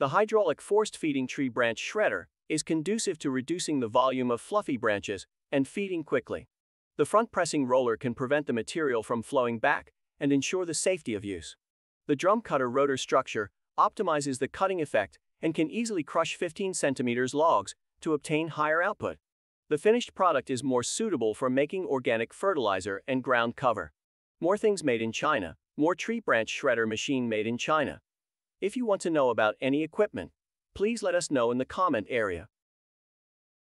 The hydraulic forced feeding tree branch shredder is conducive to reducing the volume of fluffy branches and feeding quickly. The front pressing roller can prevent the material from flowing back and ensure the safety of use. The drum cutter rotor structure optimizes the cutting effect and can easily crush 15 centimeters logs to obtain higher output. The finished product is more suitable for making organic fertilizer and ground cover. More things made in China, more tree branch shredder machine made in China. If you want to know about any equipment, please let us know in the comment area.